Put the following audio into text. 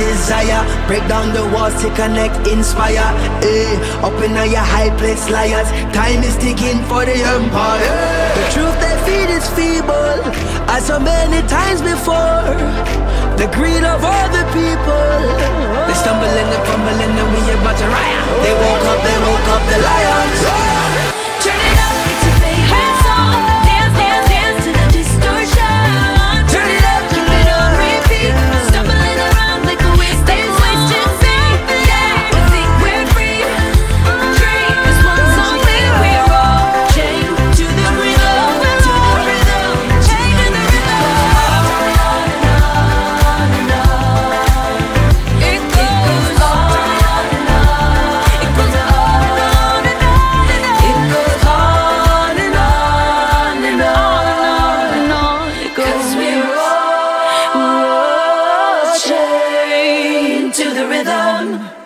desire. Break down the walls to connect, inspire. Eh, up in your high place, liars. Time is ticking for the empire. The truth they feed is feeble, as so many times before. The greed of all the people. the rhythm.